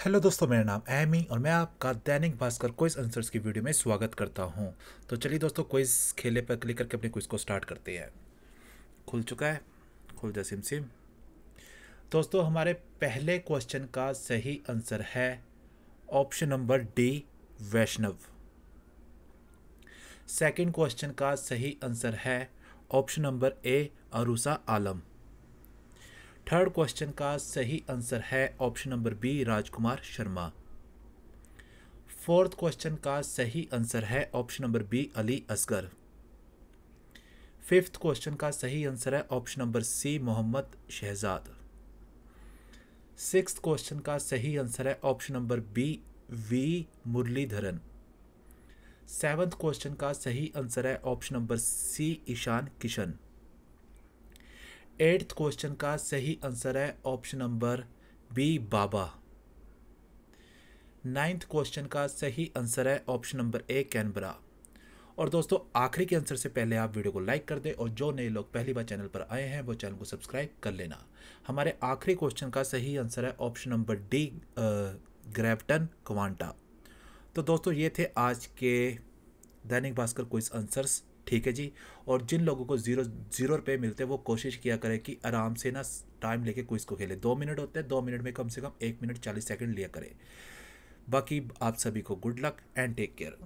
Hello दोस्तों, मेरा नाम एमी और मैं आपका दैनिक भास्कर क्विज आंसर्स की वीडियो में स्वागत करता हूँ। तो चलिए दोस्तों क्विज खेले पर क्लिक करके अपने क्विज को स्टार्ट करते हैं। खुल चुका है? खुल जा सिम सिम दोस्तों, हमारे पहले क्वेश्चन का सही आंसर है option number D Vaishnav. Second question का सही आंसर है option number A Arusa Alam. Third question का सही आंसर है option number B Rajkumar Sharma. Fourth question का सही आंसर है option number B Ali Asgar. Fifth question का सही आंसर है option number C Mohammad Shahzad. Six question का सही आंसर है option number B V Muralidharan. Seventh question का सही आंसर है option number C Ishan Kishan. Eighth question का सही आंसर है option number B Baba ninth question का सही आंसर है ऑप्शन नंबर ए कैनबरा और दोस्तों, आखिरी के आंसर से पहले आप वीडियो को लाइक कर दें और जो नए लोग पहली बार चैनल पर आए हैं, वो चैनल को सब्सक्राइब कर लेना. हमारे आखिरी क्वेश्चन का सही आंसर है option number D graviton quanta तो दोस्तों, ये थे आज के दैनिक भास्कर क्विज आंसर्स ठीक है जी? और जिन लोगों को ज़ीरो ज़ीरो रुपये मिलते हैं, वो कोशिश किया करें कि आराम से ना टाइम लेके कोई को खेले। दो मिनट होते हैं, दो मिनट में कम से कम एक मिनट चालीस सेकेंड लिया करें। बाकी आप सभी को good luck and take care